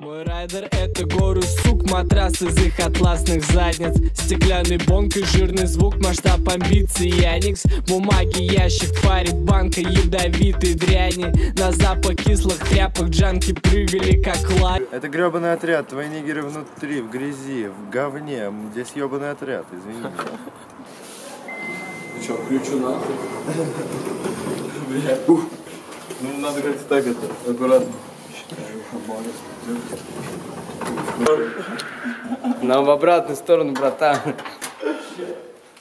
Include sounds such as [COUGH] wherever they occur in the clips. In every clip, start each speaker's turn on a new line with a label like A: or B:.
A: Мой райдер это горы сук, матрас из их атласных задниц Стеклянный бонг и жирный звук, масштаб амбиций Яникс Бумаги, ящик, парит банка ядовитой дряни На запах кислых тряпок джанки прыгали как лань
B: Это гребаный отряд, твои нигеры внутри, в грязи, в говне. Здесь ебаный отряд, извини.
C: Че, ключу нахуй? [LAUGHS] Ну, надо как-то так это, аккуратно.
D: Нам в обратную сторону, братан.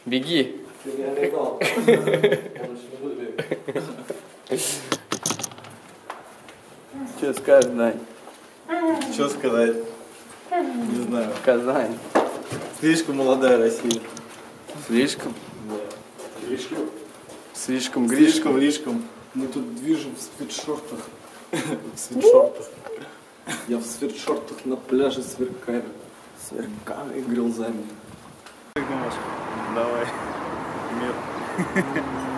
D: Беги.
C: Че скажешь, Дань? Что сказать? Не знаю.
D: Казань.
C: Слишком молодая Россия.
D: Слишком?
C: Слишком?
D: Слишком гришком.
C: Слишком, слишком. Мы тут движем в свитшортах. В свитшортах. Я в свитшортах на пляже сверкаю. Сверкаю грилзами.
B: Как думаешь? Давай. Мир. [LAUGHS]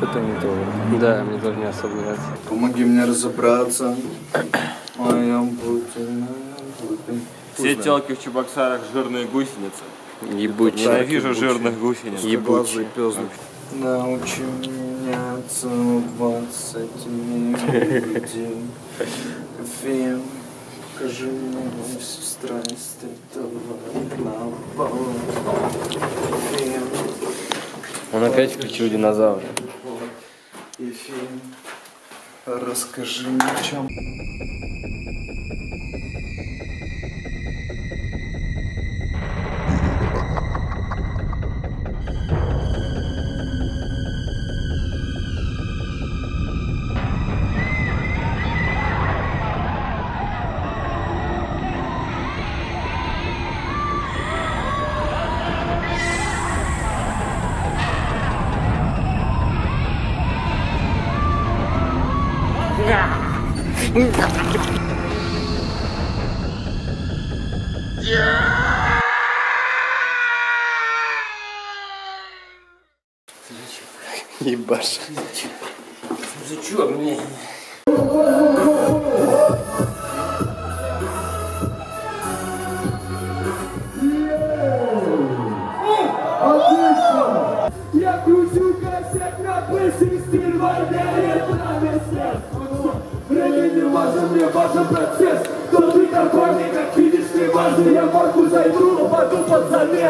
D: Что-то не то. Да, мне тоже не особо нравится.
C: Помоги мне разобраться. Моем пути, моем пути.
E: Все телки в Чебоксарах жирные гусеницы.
D: Ебучий.
E: Ненавижу жирных гусениц.
D: Ебучий.
C: Научи меня целоваться тебе людей. Кофеем, покажи мне всю страсть этого на полу. Кофеем,
D: Он опять включил динозавра.
C: Кофеем, расскажи мне, в чем
D: Ебаш.
F: Я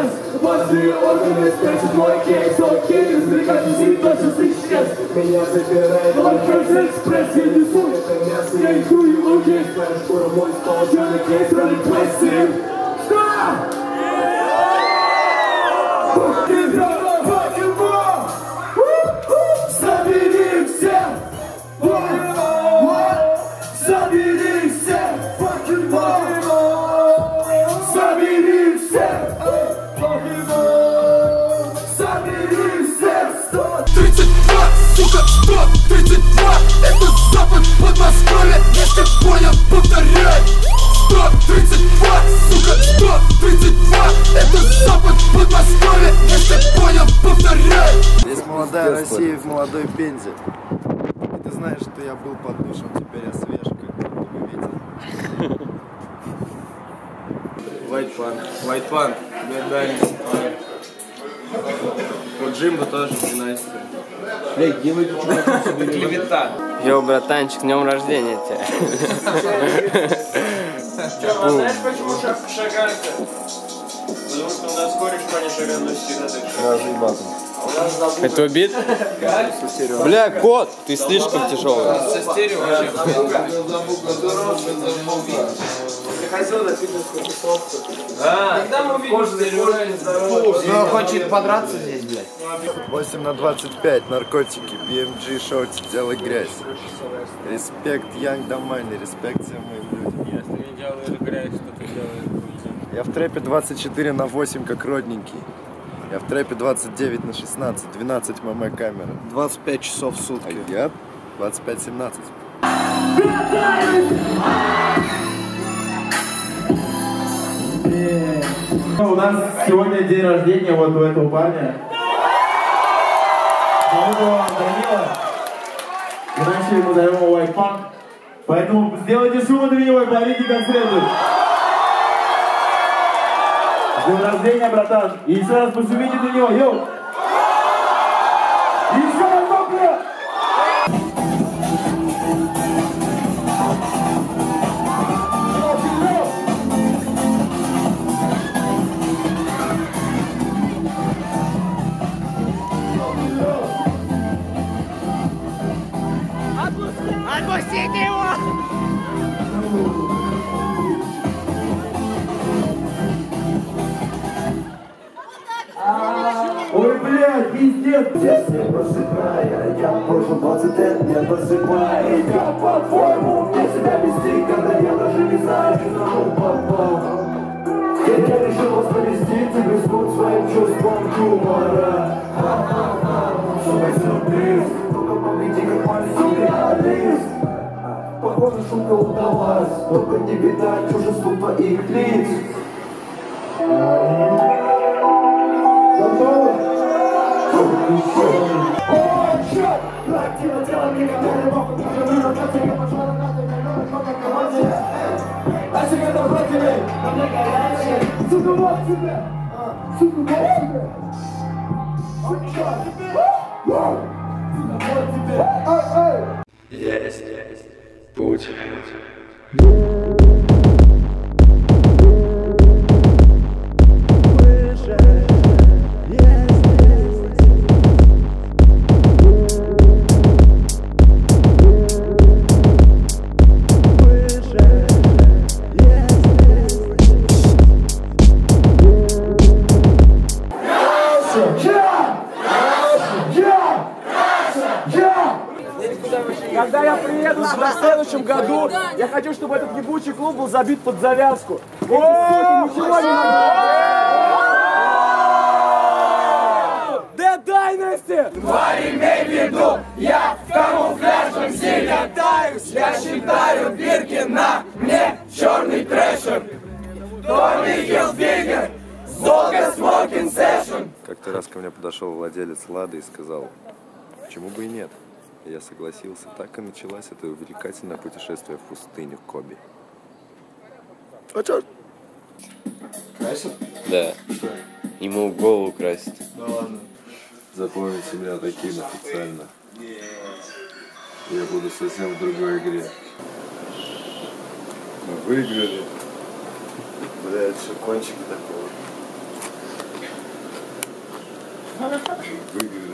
F: под замес Важные органы спрячут мой кейс Окей, развлекать визит, даже исчез Меня забирает Лайфхайс экспресс, я несу это мясо Я иду и луки Твоя шкура мой стол, черный кейс, ролик Стоп! Забери
G: Если понял, повторяй 132, сука, 132, это запад Подмосковья, если понял, повторяй
B: Здесь молодая Россия в молодой Пензе. И ты знаешь, что я был под душем, теперь я свеж, как будто бы ветер.
E: White Punk. White Punk. Тебе дали. Вот Джимбо тоже династия. Эй, где вы [LAUGHS] Клевета.
D: Йоу, братанчик, с днем рождения тебя.
E: Знаешь, почему шагаете? Потому что у нас кореш, они шагают всегда так.
D: Это убит? Бля, кот, ты слишком тяжелый.
E: Со стерео вообще.
H: Хотел на фитнесную тусовку.
E: А, когда мы увидим
B: Кто хочет подраться здесь, блядь? 8 на 25, наркотики, BMG, шоути, делай грязь. Респект Янг Домайни, респект всем моим людям.
E: Если не делаешь грязь, что ты делаешь?
B: Я в трэпе 24 на 8, как родненький. Я в трэпе 29 на 16, 12 мм камера.
H: 25 часов в
B: А
H: сутки.
B: я 25-17.
F: У нас сегодня день рождения вот у этого парня. Зовут его Данила. Иначе ему зовем его Вайпанк. Поэтому сделайте шум от него и парите как следует. С днем рождения, братан. И еще раз пошумите для него. Йоу! Пиздец!
I: Если просыпая, я прошу 20 лет не просыпай. Как по-твоему мне себя вести, когда я даже не знаю, что на ум попал. Я, я решил воспроизвести тебе звук своим чувством юмора. Свой сюрприз, только погляди, какой сюрреалист Похоже, шутка удалась, только не видать чужесту твоих лиц. Готовы?
J: Есть путь.
F: Когда под завязку. Эти суки ничего не Dynasty!
J: Тварь, имей в виду, я в камуфляжном стиле катаюсь Я считаю бирки на мне черный трэшер Томми Хилфигер, Золга Смокин Сэшн
B: Как-то раз ко мне подошел владелец Лады и сказал, почему бы и нет. Я согласился. Так и началось это увлекательное путешествие в пустыню Коби. А чё?
D: Да. Ему голову красить.
B: Запомните меня таким официально. Я буду совсем в другой игре. Мы выиграли. Блядь, что кончик такого. Выиграли,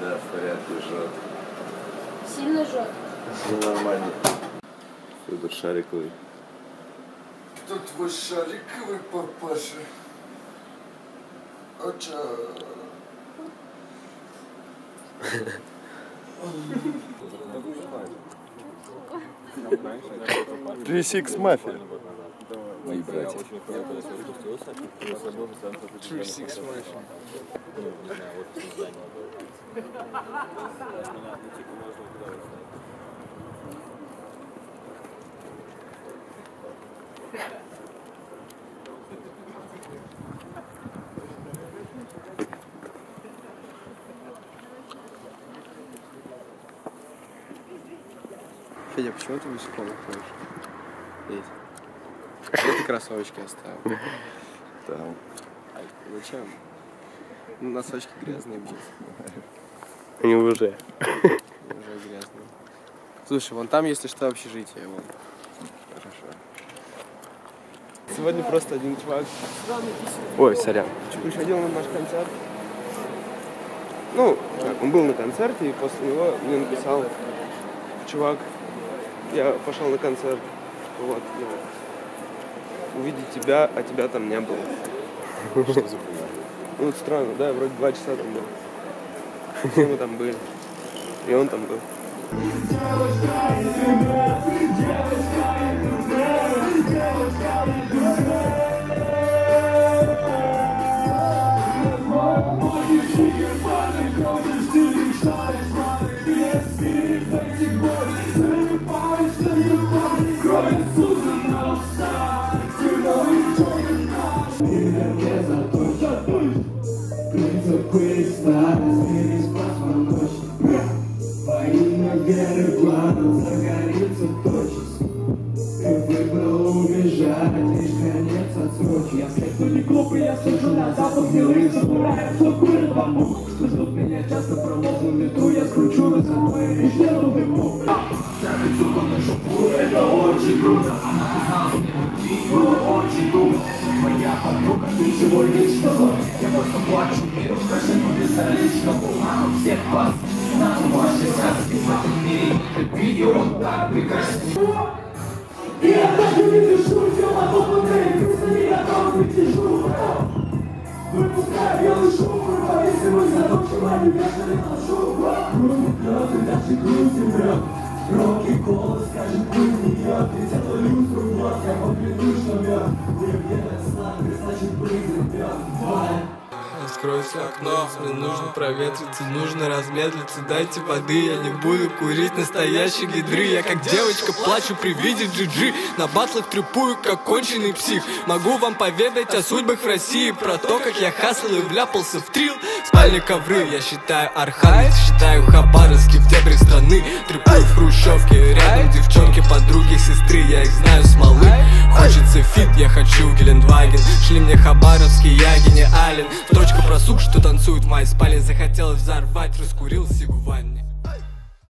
B: Да, в порядке, жжет.
K: Сильно жжет.
B: Все нормально. Федор Шариковый. Кто твой шариковый папаша? Оча. Три Сикс Мафия. Мои братья. Три Сикс Мафия.
H: Федя, почему ты высоко ходишь? Федь. Где ты кроссовочки оставил?
B: Там.
H: А зачем? Ну, носочки грязные, блин.
D: Они уже.
H: Уже грязные. Слушай, вон там, если что, общежитие. Вон.
B: Хорошо.
H: сегодня просто один чувак
D: Ой, сорян.
H: приходил на наш концерт. Ну, как, он был на концерте, и после него мне написал чувак, я пошел на концерт, вот, ну, увидеть тебя, а тебя там не было. Ну, это странно, да, вроде два часа там был. Все мы там были. И он там был.
F: Принцип I gotta rise, I gotta some Громкий голос скажет, пусть не ведь
G: Откройся окно, мне нужно проветриться, нужно размедлиться. Дайте воды, я не буду курить настоящей гидры. Я как девочка плачу при виде джиджи. На батлах трепую, как конченый псих. Могу вам поведать о судьбах в России. Про то, как я хасл и вляпался в трил. Спальни ковры, я считаю Архангельск Считаю Хабаровский в дебри страны. Трепую в хрущевке, рядом девчонки, подруги, сестры. Я их знаю смолы Хочется фит, я хочу Гелендваген. Шли мне Хабаровский, Ягине, Ален Строчка про сук, что танцует в моей спальне Захотелось взорвать, раскурил сигу в ванне